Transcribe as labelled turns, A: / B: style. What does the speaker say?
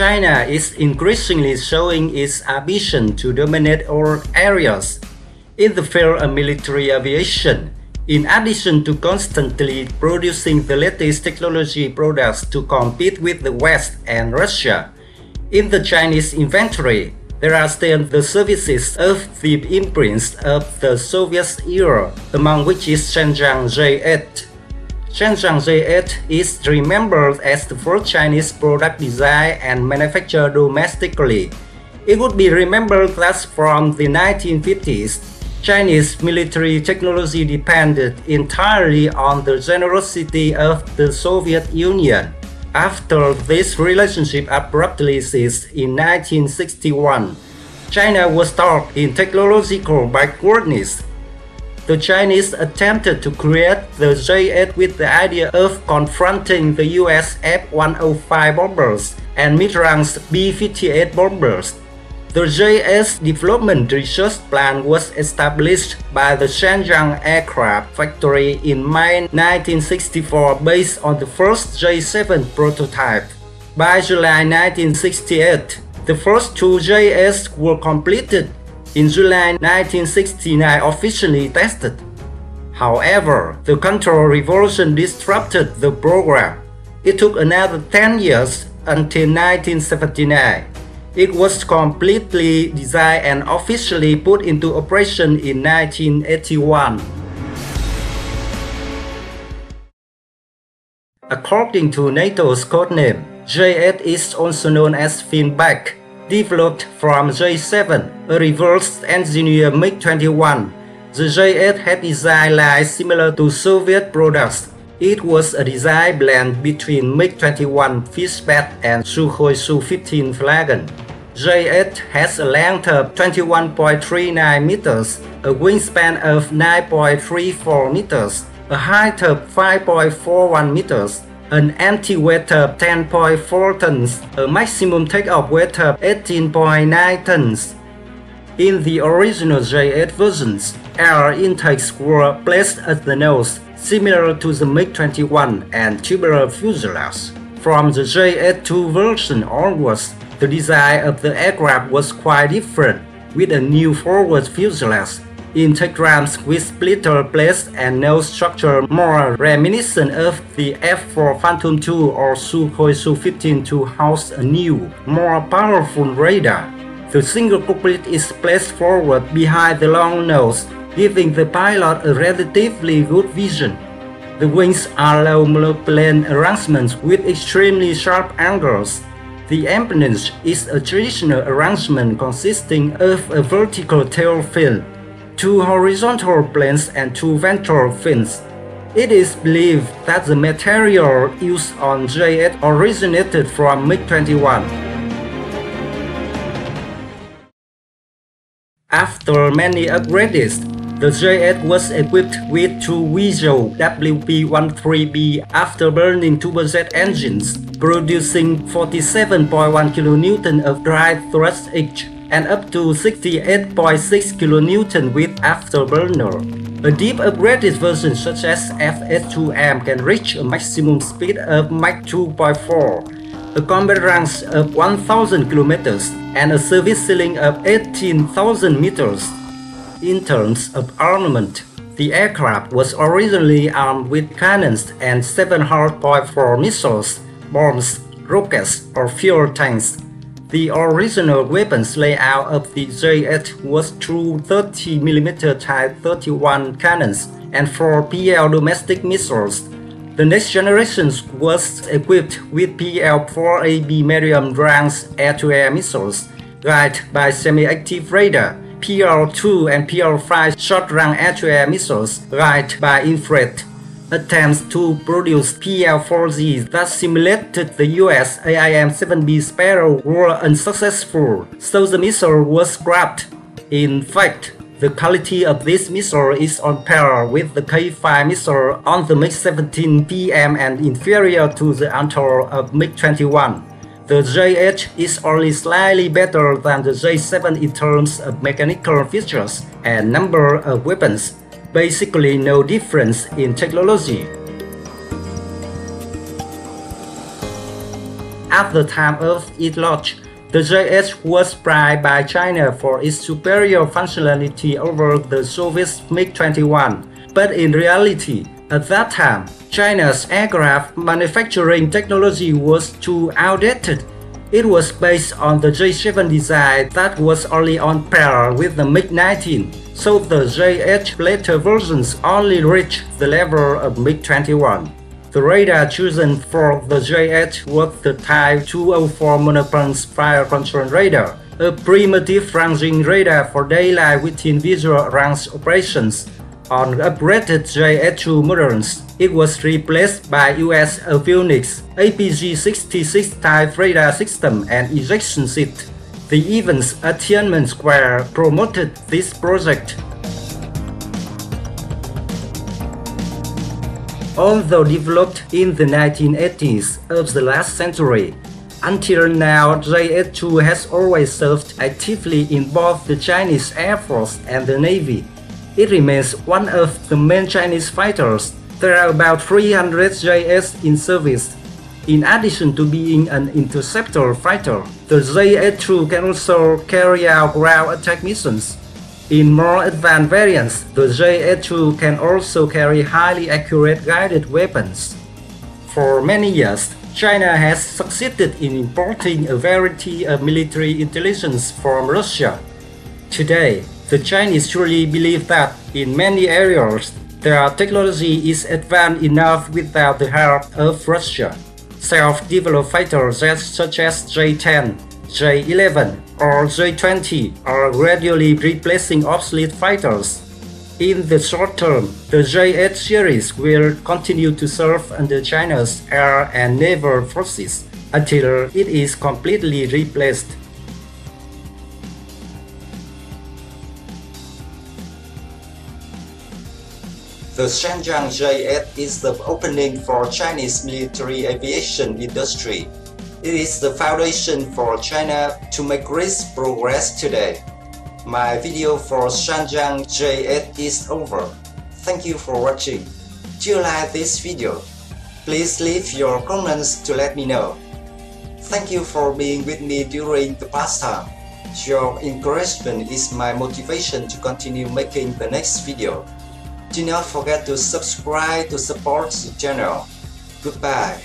A: China is increasingly showing its ambition to dominate all areas in the field of military aviation, in addition to constantly producing the latest technology products to compete with the West and Russia. In the Chinese inventory, there are still the services of the imprints of the Soviet era, among which is Shenyang J8. Shenyang J8 is remembered as the first Chinese product designed and manufactured domestically. It would be remembered that from the 1950s, Chinese military technology depended entirely on the generosity of the Soviet Union. After this relationship abruptly ceased in 1961, China was stuck in technological backwardness the Chinese attempted to create the J-8 with the idea of confronting the US F-105 bombers and Mitterrand's B-58 bombers. The J-8's development research plan was established by the Shenyang Aircraft Factory in May 1964 based on the first J-7 prototype. By July 1968, the first two J-8s were completed in July 1969 officially tested. However, the Cultural Revolution disrupted the program. It took another 10 years until 1979. It was completely designed and officially put into operation in 1981. According to NATO's codename, J8 is also known as Finback developed from J7, a reverse-engineered MiG-21. The J8 had design lines similar to Soviet products. It was a design blend between MiG-21 Fishbed and Sukhoi Su-15 Flagon. J8 has a length of 21.39 meters, a wingspan of 9.34 meters, a height of 5.41 meters, an empty weight of 10.4 tons, a maximum takeoff weight of 18.9 tons. In the original J8 versions, air intakes were placed at the nose, similar to the MiG-21 and tubular fuselage. From the J8-2 version onwards, the design of the aircraft was quite different, with a new forward fuselage integrams with splitter plates and nose structure more reminiscent of the F-4 Phantom II or Sukhoi Su-15 to house a new, more powerful radar. The single cockpit is placed forward behind the long nose, giving the pilot a relatively good vision. The wings are low monoplane arrangements with extremely sharp angles. The empennage is a traditional arrangement consisting of a vertical tail fin two horizontal planes and two ventral fins. It is believed that the material used on J8 originated from MiG-21. After many upgrades, the J8 was equipped with two Guizhou WP-13B afterburning turbojet engines, producing 47.1 kN of drive thrust each and up to 68.6 kN with afterburner. A deep upgraded version such as FS2M can reach a maximum speed of Mach 2.4, a combat range of 1000 km, and a service ceiling of 18,000 meters. In terms of armament, the aircraft was originally armed with cannons and 7 hardpoint missiles, bombs, rockets, or fuel tanks the original weapons layout of the J8 was two 30mm Type 31 cannons and four PL domestic missiles. The next generation was equipped with PL-4AB medium-range air-to-air missiles, guided by semi-active radar, PL-2 and PL-5 short-range air-to-air missiles, guided by infrared attempts to produce PL-4G that simulated the US AIM-7B Sparrow were unsuccessful, so the missile was scrapped. In fact, the quality of this missile is on par with the K-5 missile on the MiG-17 PM and inferior to the Atoll of MiG-21. The J8 is only slightly better than the J7 in terms of mechanical features and number of weapons, basically no difference in technology. At the time of its launch, the J8 was prized by China for its superior functionality over the Soviet MiG-21. But in reality, at that time, China's aircraft manufacturing technology was too outdated. It was based on the J-7 design that was only on par with the MiG-19, so the J8 later versions only reached the level of MiG-21. The radar chosen for the J8 was the Type 204 monopulse fire control radar, a primitive ranging radar for daylight within visual range operations. On upgraded J8-2 models, it was replaced by US Avionics APG-66 type radar system and ejection seat. The events at Tiananmen Square promoted this project. Although developed in the 1980s of the last century, until now J8-2 has always served actively in both the Chinese Air Force and the Navy. It remains one of the main Chinese fighters. There are about 300 JS in service. In addition to being an interceptor fighter, the J8-2 can also carry out ground attack missions. In more advanced variants, the J8-2 can also carry highly accurate guided weapons. For many years, China has succeeded in importing a variety of military intelligence from Russia. Today, the Chinese truly believe that in many areas, their technology is advanced enough without the help of Russia. Self-developed fighters such as J-10, J-11 or J-20 are gradually replacing obsolete fighters. In the short term, the J-8 series will continue to serve under China's air and naval forces until it is completely replaced. The Shenyang J-8 is the opening for Chinese military aviation industry. It is the foundation for China to make great progress today. My video for Shenyang J8 is over. Thank you for watching. Do you like this video? Please leave your comments to let me know. Thank you for being with me during the past time. Your encouragement is my motivation to continue making the next video. Do not forget to subscribe to support the channel. Goodbye.